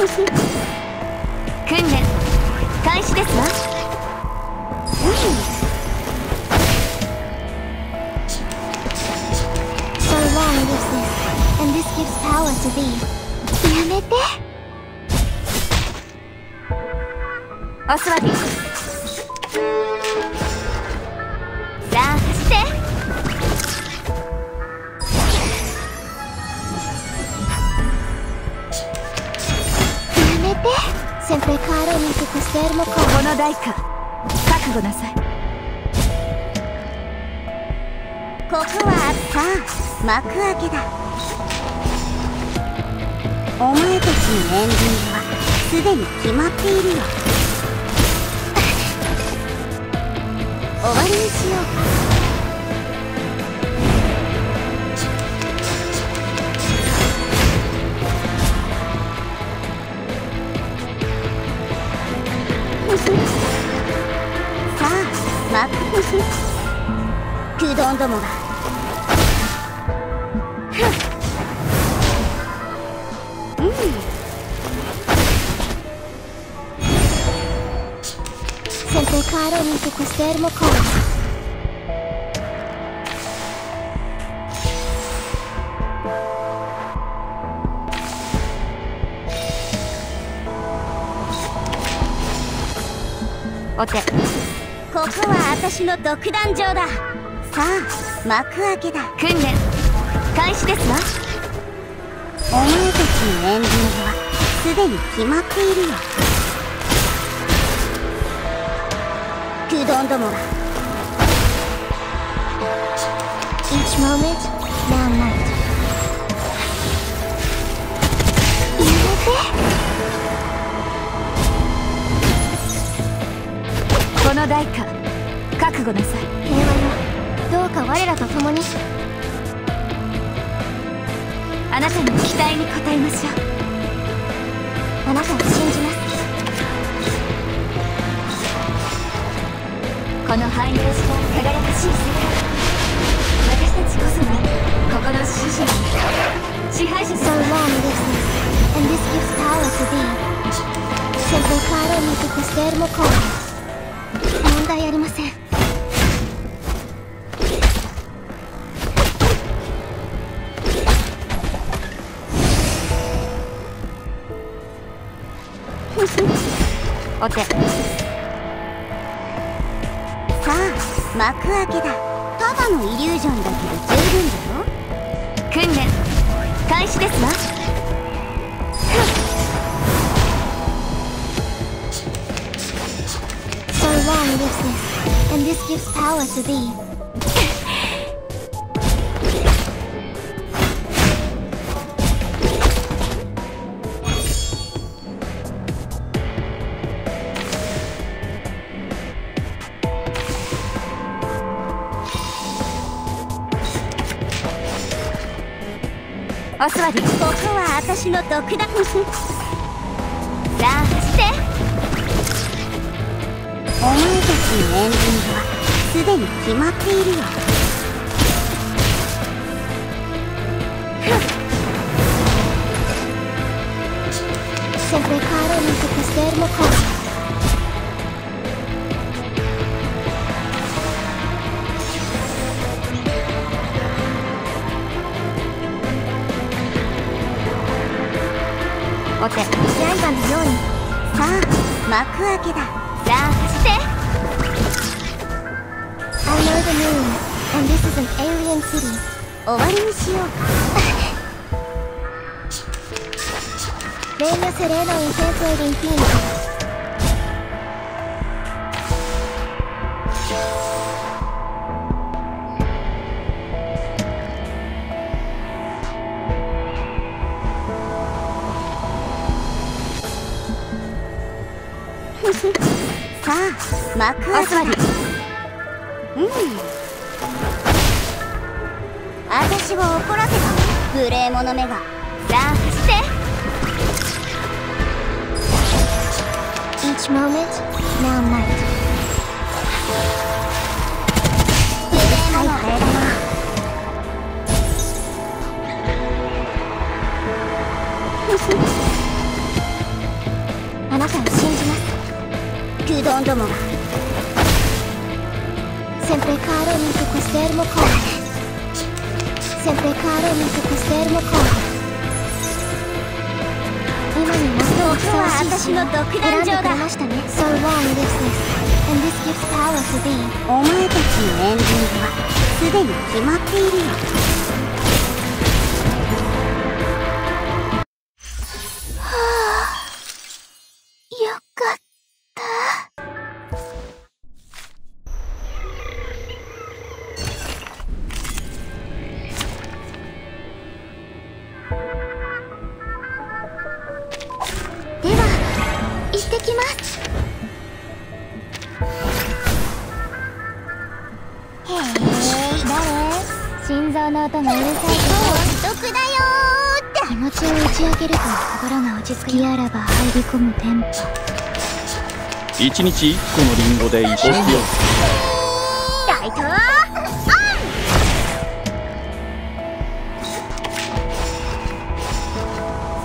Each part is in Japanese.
訓練開始ですわ、うん、それはあなたです。代価覚悟なさい。ここはさあ幕開けだ。お前たちのエンディングはすでに決まっているよ。終わりにしようか。あ幕クドンどもがうん Sempre caro mi tu costermo con お手ここは私の独壇場だ。さあ幕開けだ。訓練開始ですわ。お前たちのエンディングはすでに決まっているよ。クドンどもが Each moment, now night やめて。この代価覚悟なさい。平和よ。どうか我らと共に。あなたの期待に応えましょう。あなたを信じます。この繁栄した輝かしい世界私たちこそがここの主人支配者 So さ long lives and this gives power to thee. Sempre caro 問題ありません。お手さあ幕開けだ。ただのイリュージョンだけど十分だよ訓練。開始ですわ long lives this, and this gives power to thee. お座りここは私の独断お前たちのエンディングはすでに決まっているよ。Sempre caro che postermo con お手さ刃のように。さあ幕開けだ。あ走って I know the moon, and this is an alien city. 終わりにしようか。Regno sereno in senso ed infinito. さあ幕無礼者めが。さあしてあなたを信じます。グドンどもが。先輩カーローにとコスてやるもこい。Sempre caro mi tu costermo con 今に最もふさわしい詩を選んでくれましたね So long lives this And this gives power to thee お前たちのエンディングはすでに決まっているよよ誰心臓の音がうるさいと得だよーって気持ちを打ち上げると心が落ち着く隙あらば入り込むテンポ一日一個のリンゴで一匹をライトオン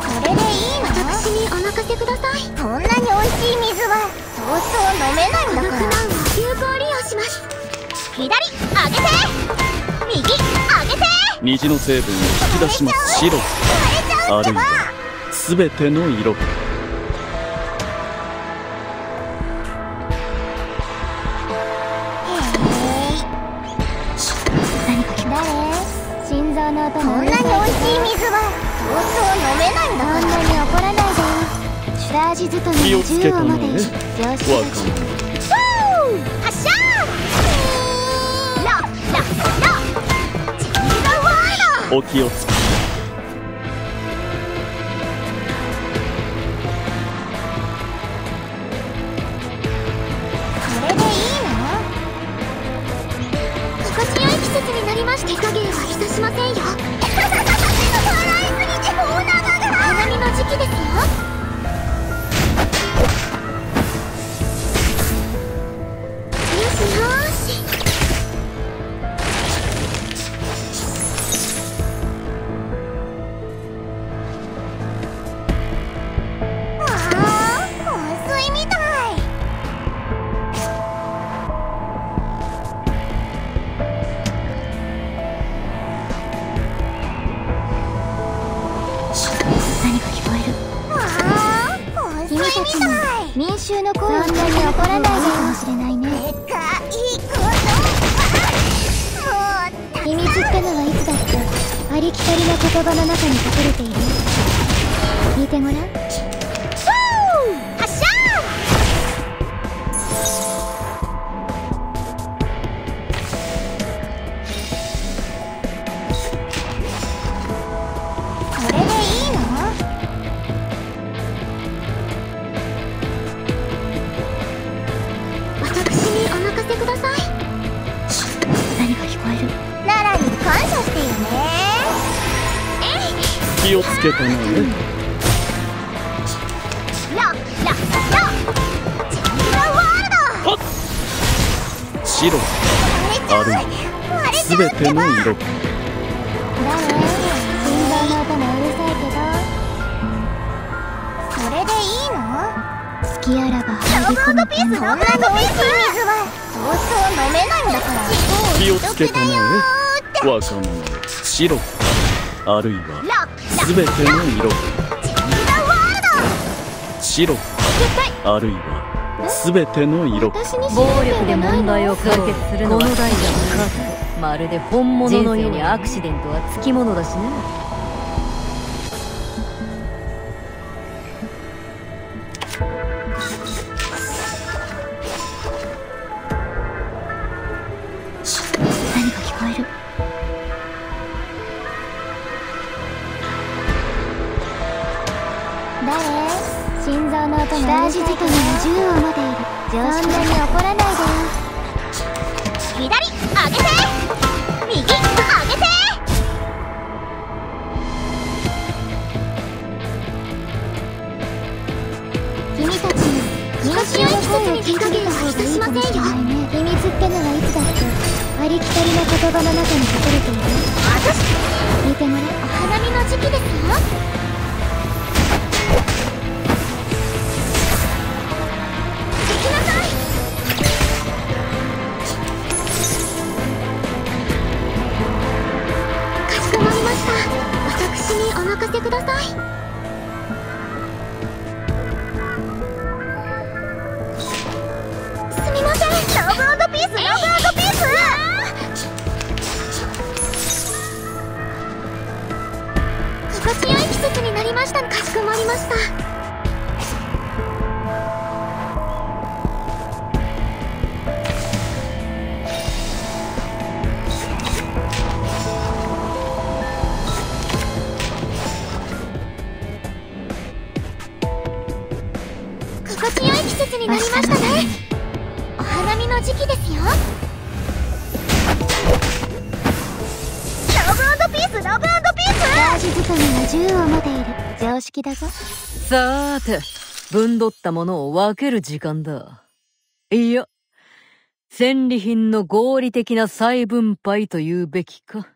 これでいいの私にお任せくださいこんなに美味しい水はそうそう飲めないんだからこの苦難を有効利用します左上げて虹の成分を引き出します白。あるいは全ての色。こんなに美味しい水はそうそう飲めないんだ。からそんなに怒らないでよチャージ勤め気をのつけたの銃を持ているね上お気をつけ。民衆の声はそんなに怒らない。でかもしれない。ね秘密ってのはい。つだってありきたりな言葉の中に隠れてい。る聞い。てごらんにお任せください。何か聞こえる。に感謝してよね。えい気をつけたのね。ラララチェンジザワールはっ。白。ドある。いは全ての色。誰心臓の音もうるさいけど。それでいいの？好きあらば入り込むピースそんなに美味しい水はそうそう飲めないんだから気をつけたのね。若者白あるいは全ての色白あるいは全ての色暴力で問題を解決するのはこの代じゃなかまるで本物のようにアクシデントはつきものだしね心臓の音が大事仕留めの銃を持ているそんなに怒らないでよ左上げて右上げて君たちも民衆の声を聞かげるは久しませんよ秘密ってのはいつだってありきたりの言葉の中に隠れている私聞いてもらうお花見の時期ですよ。すみません。ラブピース。ラブピース。心地よい季節になりました。かしこまりましたになりましたね。お花見の時期ですよ。ラブピースラブピース！ジャージ掴みが銃を持ている。常識だぞ。さーて、分取ったものを分ける時間だ。いや、戦利品の合理的な再分配と言うべきか。